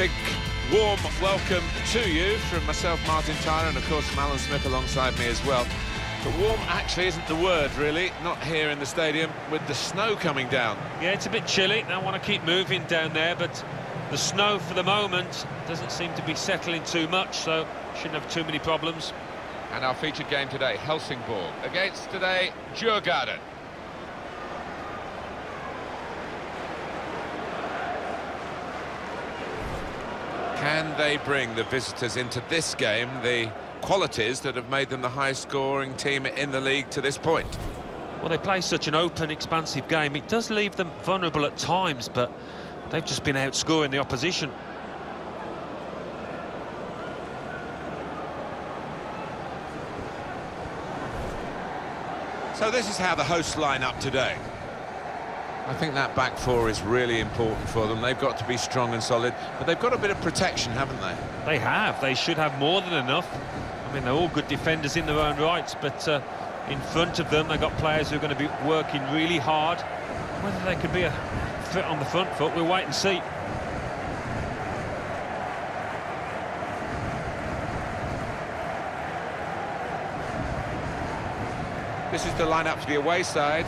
Big warm welcome to you from myself, Martin Tyler, and of course from Alan Smith alongside me as well. But warm actually isn't the word, really, not here in the stadium, with the snow coming down. Yeah, it's a bit chilly. I want to keep moving down there, but the snow for the moment doesn't seem to be settling too much, so shouldn't have too many problems. And our featured game today, Helsingborg, against today, Djurgården. Can they bring the visitors into this game the qualities that have made them the highest scoring team in the league to this point? Well, they play such an open, expansive game. It does leave them vulnerable at times, but they've just been outscoring the opposition. So this is how the hosts line up today. I think that back four is really important for them. They've got to be strong and solid, but they've got a bit of protection, haven't they? They have. They should have more than enough. I mean, they're all good defenders in their own rights, but uh, in front of them, they've got players who are going to be working really hard. Whether they could be a fit on the front foot, we'll wait and see. This is the lineup to the away side.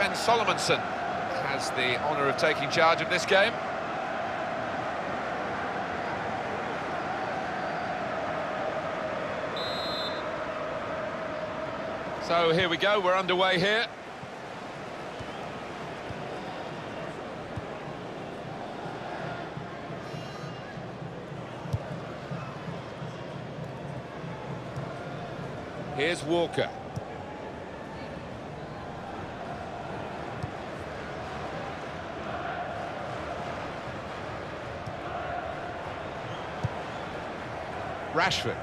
Sven Solomonsson has the honour of taking charge of this game. So here we go, we're underway here. Here's Walker. Rashford.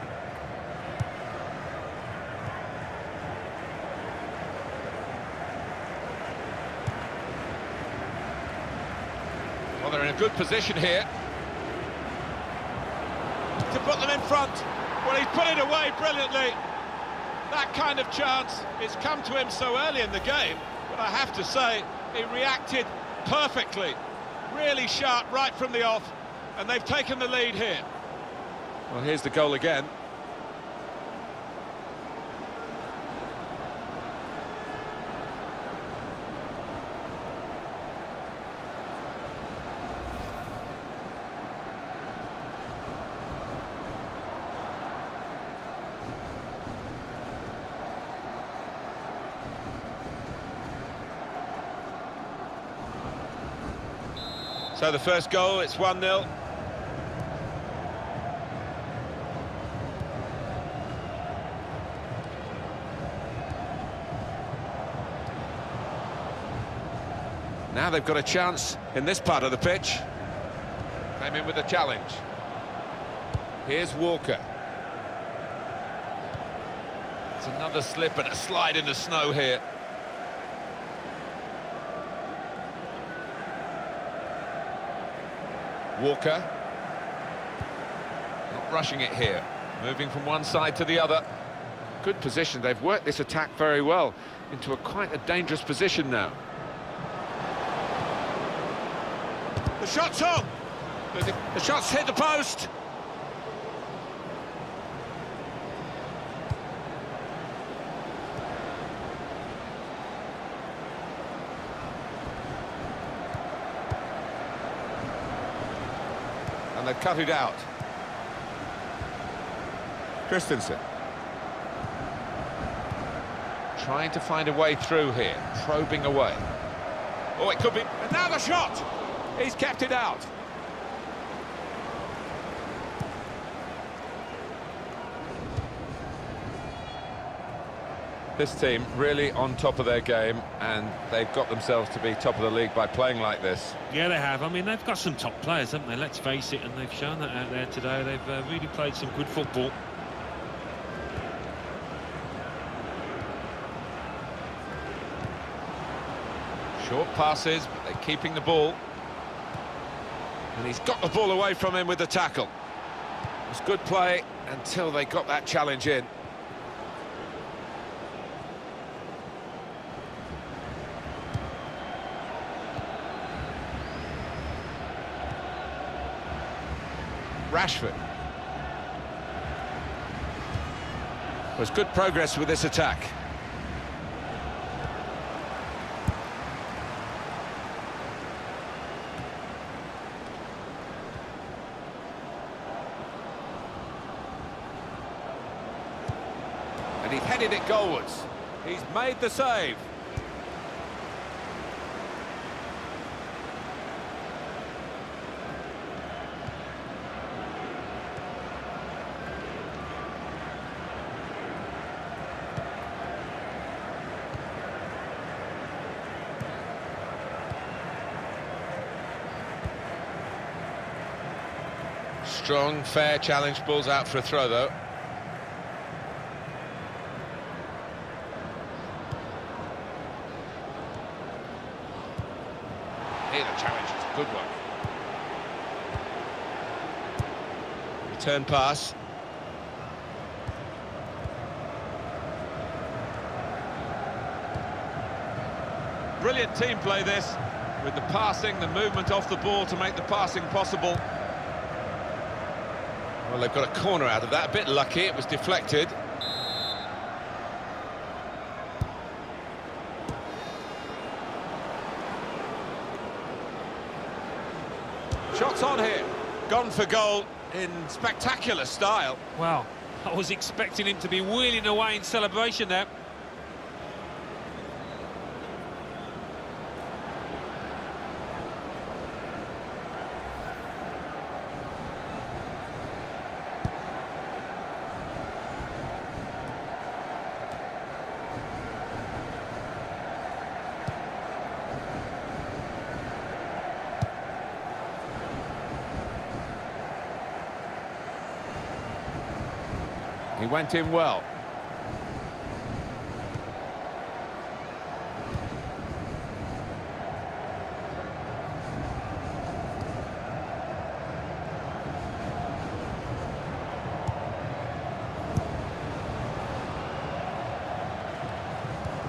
Well, they're in a good position here. To put them in front. Well, he's put it away brilliantly. That kind of chance, it's come to him so early in the game, but I have to say, he reacted perfectly. Really sharp right from the off, and they've taken the lead here. Well, here's the goal again. So the first goal, it's 1-0. They've got a chance in this part of the pitch. Came in with a challenge. Here's Walker. It's another slip and a slide in the snow here. Walker. Not rushing it here. Moving from one side to the other. Good position. They've worked this attack very well into a quite a dangerous position now. The shot's on! The, the shot's hit the post! And they've cut it out. Christensen. Trying to find a way through here, probing away. Oh, it could be... The shot! He's kept it out. This team really on top of their game, and they've got themselves to be top of the league by playing like this. Yeah, they have. I mean, they've got some top players, haven't they? Let's face it, and they've shown that out there today. They've uh, really played some good football. Short passes, but they're keeping the ball. And he's got the ball away from him with the tackle. It was good play until they got that challenge in. Rashford. Was good progress with this attack. And he's headed it goalwards. He's made the save. Strong, fair challenge, balls out for a throw though. Here the challenge is a good one. Return pass. Brilliant team play this, with the passing, the movement off the ball to make the passing possible. Well, they've got a corner out of that. A bit lucky, it was deflected. Shots on here. Gone for goal in spectacular style. Wow, I was expecting him to be wheeling away in celebration there. He went in well.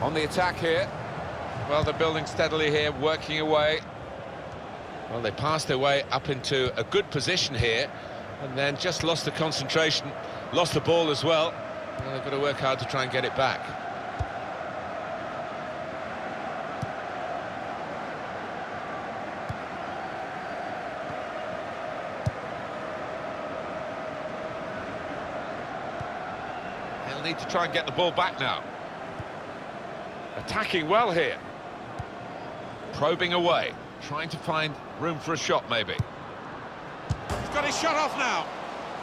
On the attack here. Well, they're building steadily here, working away. Well, they passed their way up into a good position here, and then just lost the concentration, lost the ball as well. well they've got to work hard to try and get it back. They'll need to try and get the ball back now. Attacking well here. Probing away, trying to find room for a shot maybe. He's got his shot off now.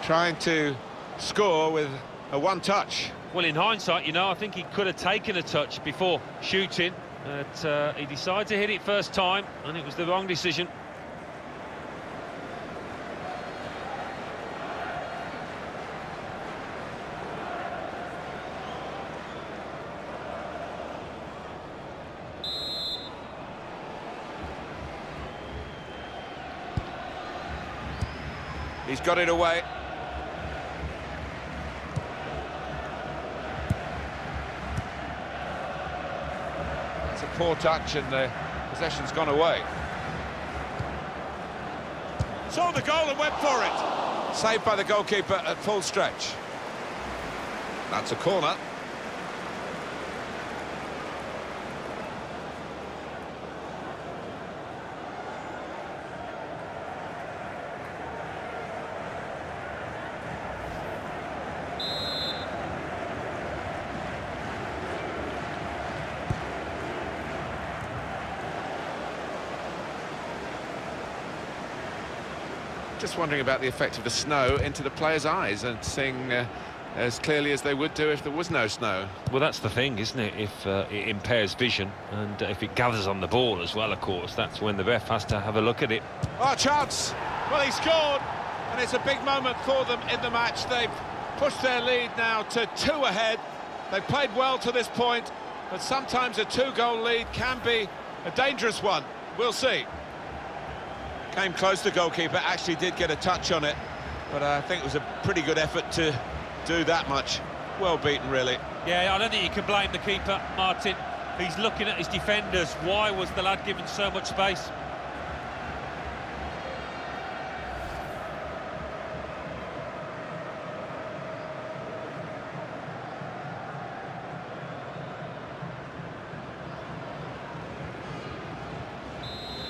Trying to score with a one-touch. Well, in hindsight, you know, I think he could have taken a touch before shooting, but uh, he decided to hit it first time, and it was the wrong decision. He's got it away. Poor touch and the possession's gone away. Saw the goal and went for it. Saved by the goalkeeper at full stretch. That's a corner. Just wondering about the effect of the snow into the players' eyes and seeing uh, as clearly as they would do if there was no snow. Well, that's the thing, isn't it? If uh, it impairs vision and uh, if it gathers on the ball as well, of course, that's when the ref has to have a look at it. Oh, chance! Well, he scored, and it's a big moment for them in the match. They've pushed their lead now to two ahead. They've played well to this point, but sometimes a two-goal lead can be a dangerous one. We'll see. Came close, to goalkeeper actually did get a touch on it, but I think it was a pretty good effort to do that much. Well beaten, really. Yeah, I don't think you can blame the keeper, Martin. He's looking at his defenders. Why was the lad given so much space?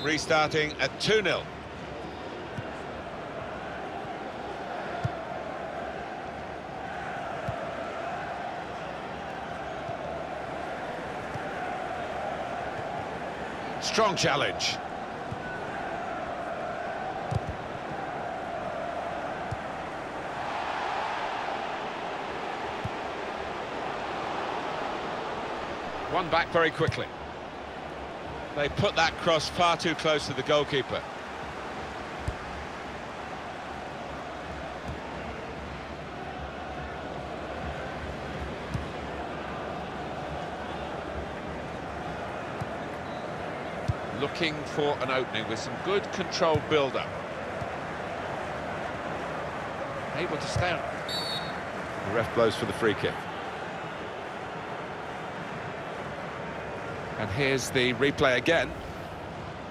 Restarting at 2-0. Strong challenge. One back very quickly. They put that cross far too close to the goalkeeper. Looking for an opening with some good controlled build-up. Able to stay on. The ref blows for the free kick. And here's the replay again.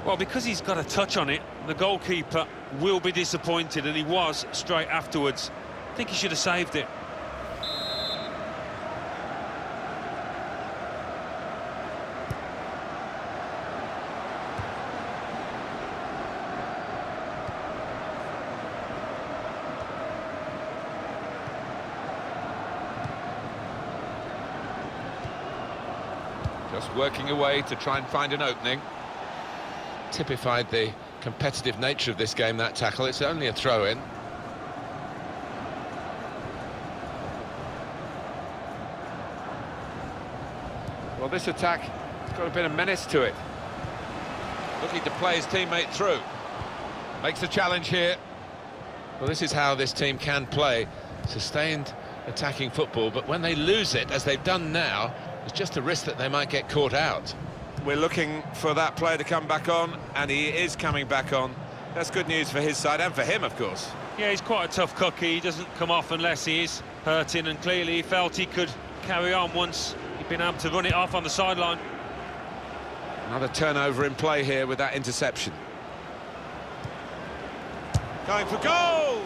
Well, because he's got a touch on it, the goalkeeper will be disappointed, and he was straight afterwards. I think he should have saved it. Working away to try and find an opening. Typified the competitive nature of this game, that tackle. It's only a throw-in. Well, this attack has got a bit of menace to it. Looking to play his teammate through. Makes the challenge here. Well, this is how this team can play. Sustained attacking football, but when they lose it, as they've done now, there's just a risk that they might get caught out. We're looking for that player to come back on, and he is coming back on. That's good news for his side, and for him, of course. Yeah, he's quite a tough cookie. He doesn't come off unless he is hurting, and clearly he felt he could carry on once he'd been able to run it off on the sideline. Another turnover in play here with that interception. Going for goal!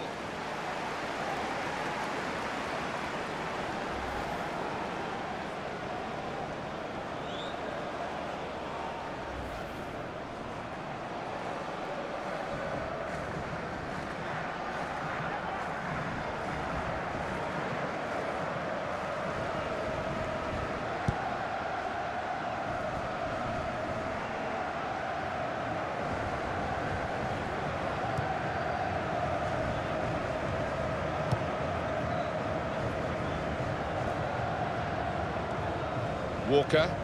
Walker.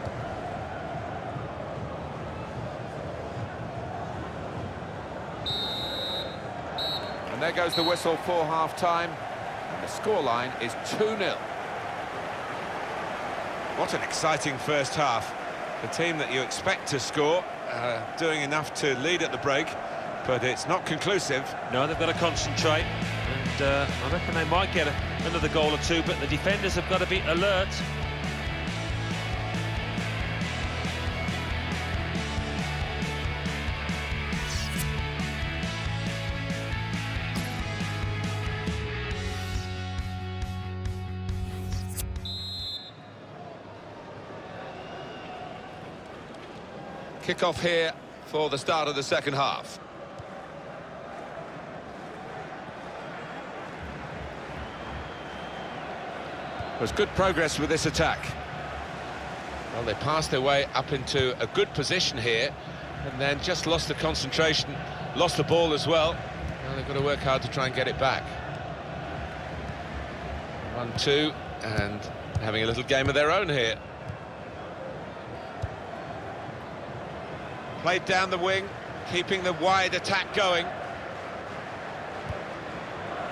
And there goes the whistle for half-time. And the scoreline is 2-0. What an exciting first half. The team that you expect to score, uh, doing enough to lead at the break, but it's not conclusive. No, they've got to concentrate, and uh, I reckon they might get a, another goal or two, but the defenders have got to be alert. Kick-off here for the start of the second half. There's good progress with this attack. Well, they passed their way up into a good position here, and then just lost the concentration, lost the ball as well. Now they've got to work hard to try and get it back. One-two, and having a little game of their own here. Played down the wing, keeping the wide attack going.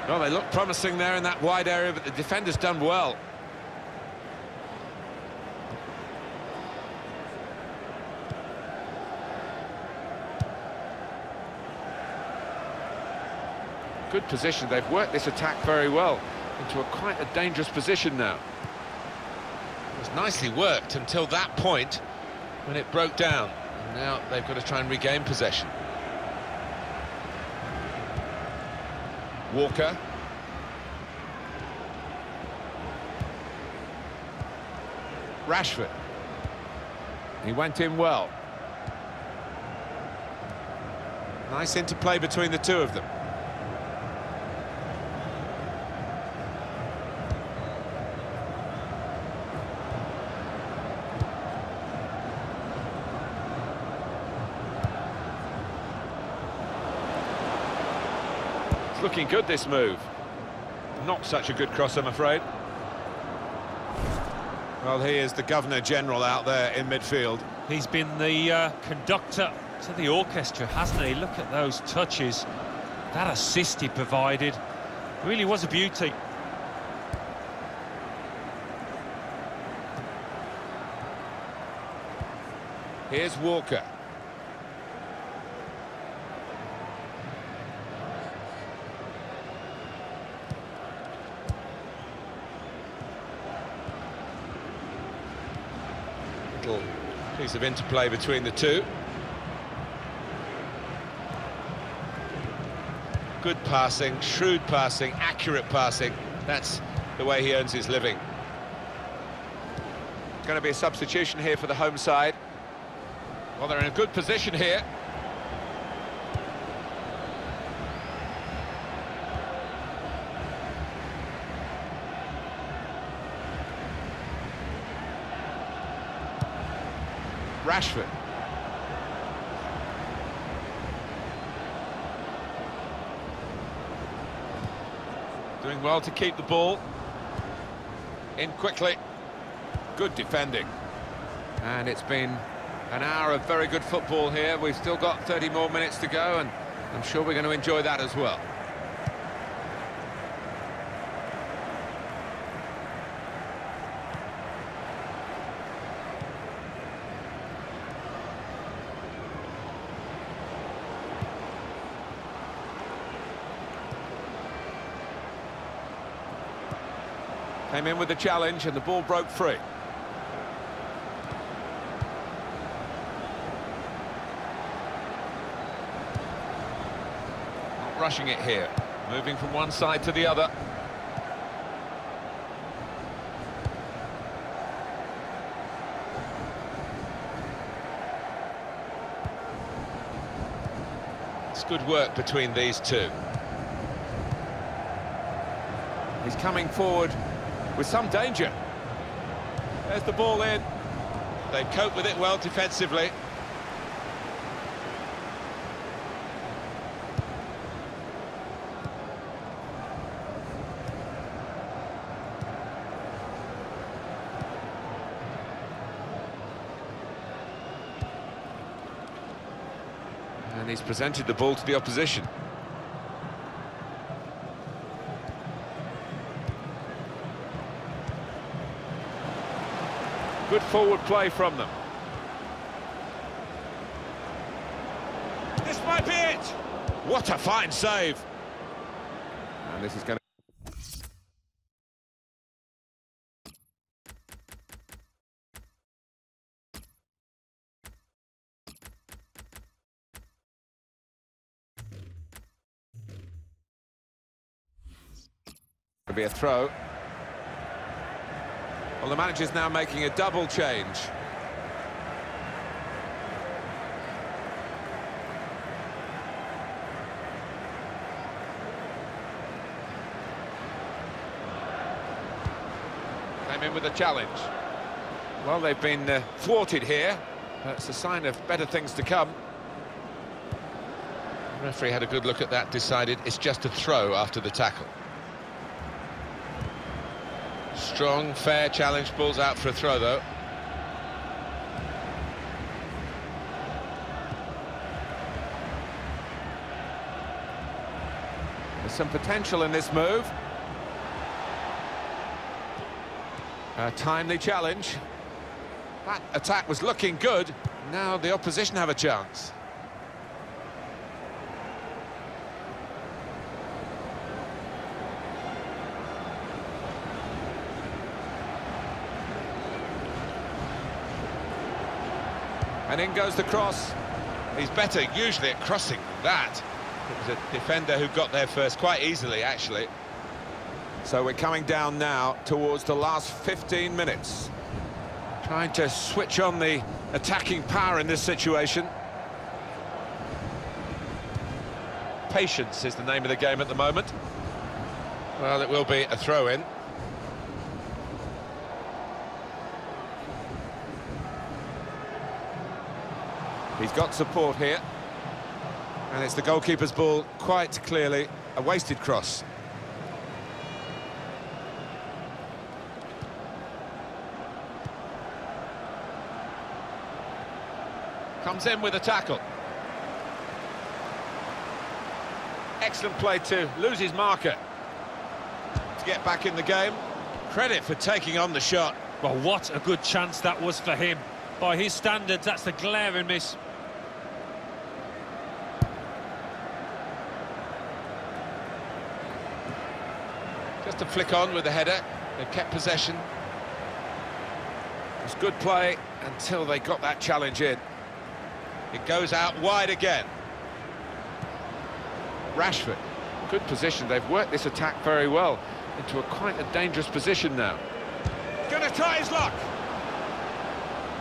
Well, they look promising there in that wide area, but the defender's done well. Good position. They've worked this attack very well into a quite a dangerous position now. It was nicely worked until that point when it broke down. And now they've got to try and regain possession. Walker. Rashford. He went in well. Nice interplay between the two of them. Looking good, this move. Not such a good cross, I'm afraid. Well, he is the Governor-General out there in midfield. He's been the uh, conductor to the orchestra, hasn't he? Look at those touches. That assist he provided really was a beauty. Here's Walker. Little piece of interplay between the two. Good passing, shrewd passing, accurate passing. That's the way he earns his living. Going to be a substitution here for the home side. Well, they're in a good position here. Rashford. Doing well to keep the ball. In quickly. Good defending. And it's been an hour of very good football here. We've still got 30 more minutes to go, and I'm sure we're going to enjoy that as well. Came in with the challenge, and the ball broke free. Not rushing it here, moving from one side to the other. It's good work between these two. He's coming forward with some danger. There's the ball in. They cope with it well defensively. And he's presented the ball to the opposition. Good forward play from them. This might be it! What a fine save! And this is going to... be a throw. Well, the manager's now making a double change. Came in with a challenge. Well, they've been uh, thwarted here. That's a sign of better things to come. The referee had a good look at that, decided it's just a throw after the tackle. Strong, fair challenge, balls out for a throw though. There's some potential in this move. A timely challenge. That attack was looking good. Now the opposition have a chance. And in goes the cross. He's better usually at crossing than that. It was a defender who got there first quite easily, actually. So we're coming down now towards the last 15 minutes. Trying to switch on the attacking power in this situation. Patience is the name of the game at the moment. Well, it will be a throw-in. He's got support here. And it's the goalkeeper's ball, quite clearly a wasted cross. Comes in with a tackle. Excellent play to lose his marker. To get back in the game. Credit for taking on the shot. Well, what a good chance that was for him. By his standards, that's a glaring miss. Just a flick on with the header. They've kept possession. It was good play until they got that challenge in. It goes out wide again. Rashford, good position. They've worked this attack very well into a quite a dangerous position now. Gonna try his luck.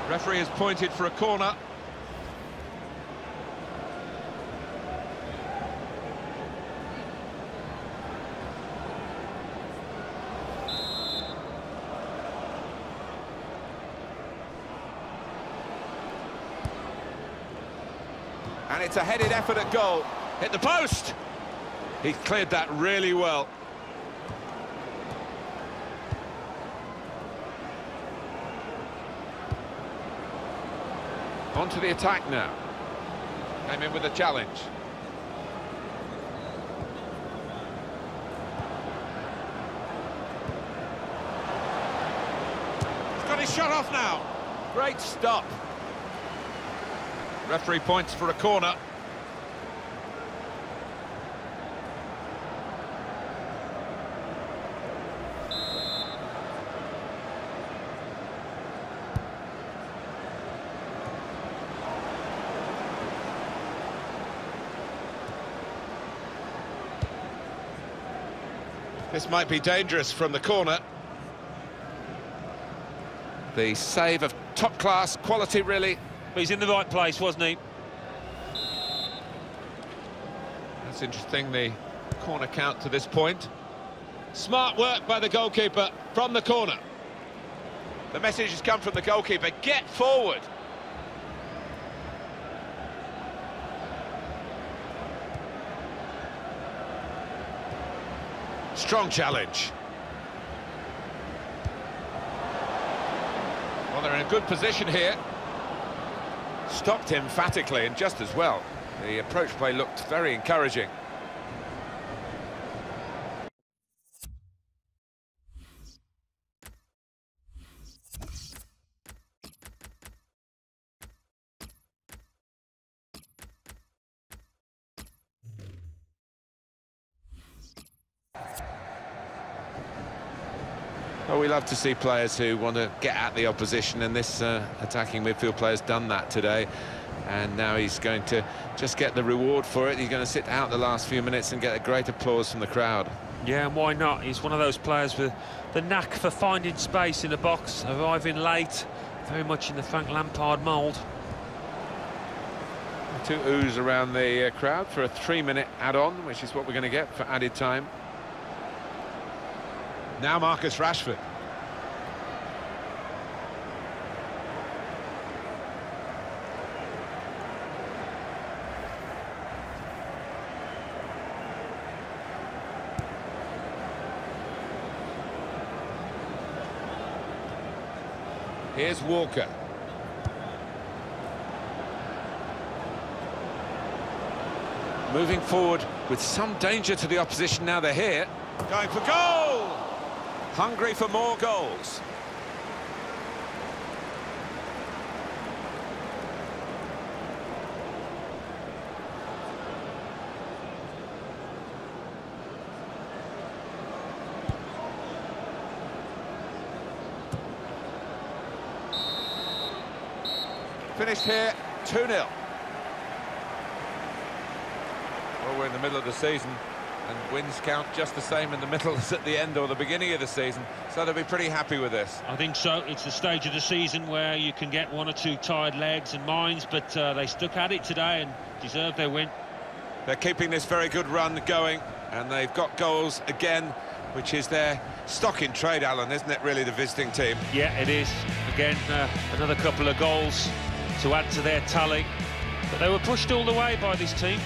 Referee has pointed for a corner. And it's a headed effort at goal. Hit the post! He cleared that really well. On to the attack now. Came in with a challenge. He's got his shot off now. Great stop. Referee points for a corner. This might be dangerous from the corner. The save of top-class quality, really. But he's in the right place, wasn't he? That's interesting, the corner count to this point. Smart work by the goalkeeper from the corner. The message has come from the goalkeeper, get forward. Strong challenge. Well, they're in a good position here. Stopped emphatically and just as well. The approach play looked very encouraging. Love to see players who want to get at the opposition, and this uh, attacking midfield player's done that today. And now he's going to just get the reward for it. He's going to sit out the last few minutes and get a great applause from the crowd. Yeah, and why not? He's one of those players with the knack for finding space in the box, arriving late, very much in the Frank Lampard mould. Two oohs around the uh, crowd for a three-minute add-on, which is what we're going to get for added time. Now Marcus Rashford. Here's Walker. Moving forward with some danger to the opposition now they're here. Going for goal! Hungry for more goals. Finished here, 2-0. Well, we're in the middle of the season, and wins count just the same in the middle as at the end or the beginning of the season, so they'll be pretty happy with this. I think so. It's the stage of the season where you can get one or two tired legs and minds, but uh, they stuck at it today and deserved their win. They're keeping this very good run going, and they've got goals again, which is their stock in trade, Alan, isn't it, really, the visiting team? Yeah, it is. Again, uh, another couple of goals to add to their tally. But they were pushed all the way by this team.